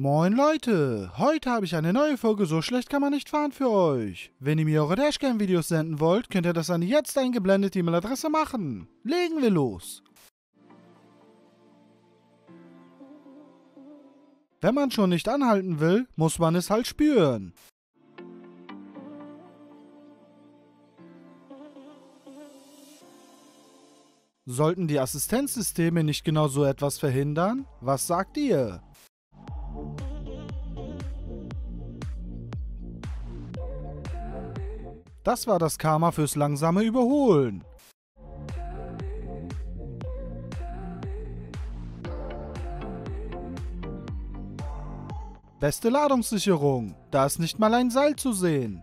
Moin Leute, heute habe ich eine neue Folge So schlecht kann man nicht fahren für euch. Wenn ihr mir eure Dashcam-Videos senden wollt, könnt ihr das an die jetzt eingeblendete E-Mail-Adresse machen. Legen wir los. Wenn man schon nicht anhalten will, muss man es halt spüren. Sollten die Assistenzsysteme nicht genau so etwas verhindern? Was sagt ihr? Das war das Karma fürs langsame Überholen. Beste Ladungssicherung. Da ist nicht mal ein Seil zu sehen.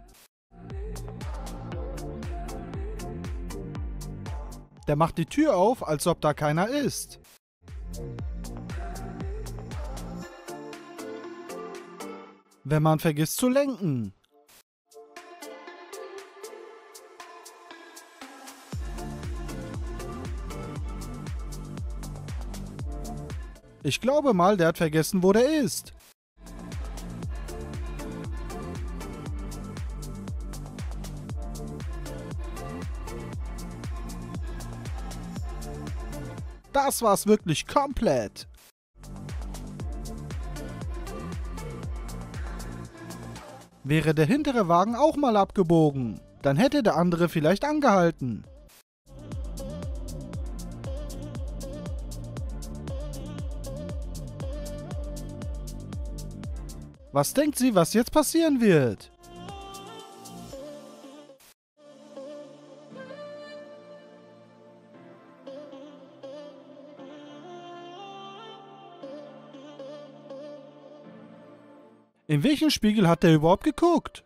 Der macht die Tür auf, als ob da keiner ist. Wenn man vergisst zu lenken. Ich glaube mal, der hat vergessen, wo der ist. Das war's wirklich komplett. Wäre der hintere Wagen auch mal abgebogen, dann hätte der andere vielleicht angehalten. Was denkt sie, was jetzt passieren wird? In welchen Spiegel hat der überhaupt geguckt?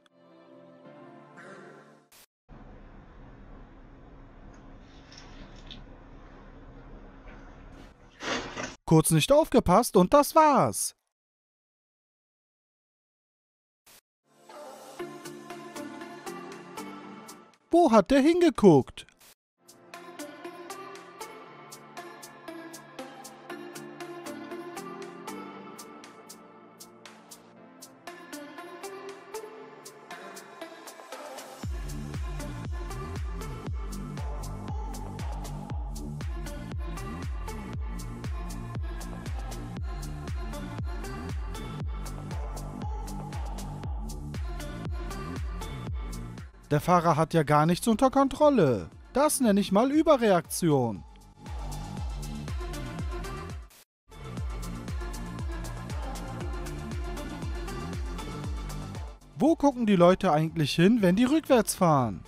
Kurz nicht aufgepasst und das war's. Wo hat der hingeguckt? Der Fahrer hat ja gar nichts unter Kontrolle. Das nenne ich mal Überreaktion. Wo gucken die Leute eigentlich hin, wenn die rückwärts fahren?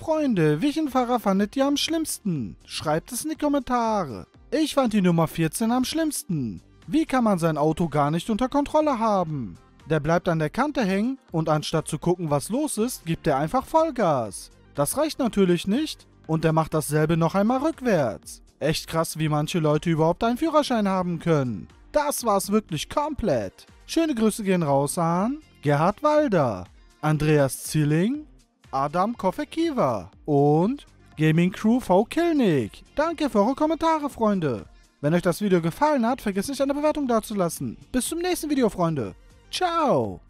Freunde, welchen Fahrer fandet ihr am schlimmsten? Schreibt es in die Kommentare. Ich fand die Nummer 14 am schlimmsten. Wie kann man sein Auto gar nicht unter Kontrolle haben? Der bleibt an der Kante hängen und anstatt zu gucken, was los ist, gibt er einfach Vollgas. Das reicht natürlich nicht und er macht dasselbe noch einmal rückwärts. Echt krass, wie manche Leute überhaupt einen Führerschein haben können. Das war's wirklich komplett. Schöne Grüße gehen raus an Gerhard Walder, Andreas Zilling, Adam Kofekiva und Gaming Crew V. Kilnick. Danke für eure Kommentare, Freunde. Wenn euch das Video gefallen hat, vergesst nicht eine Bewertung dazulassen. Bis zum nächsten Video, Freunde. Ciao.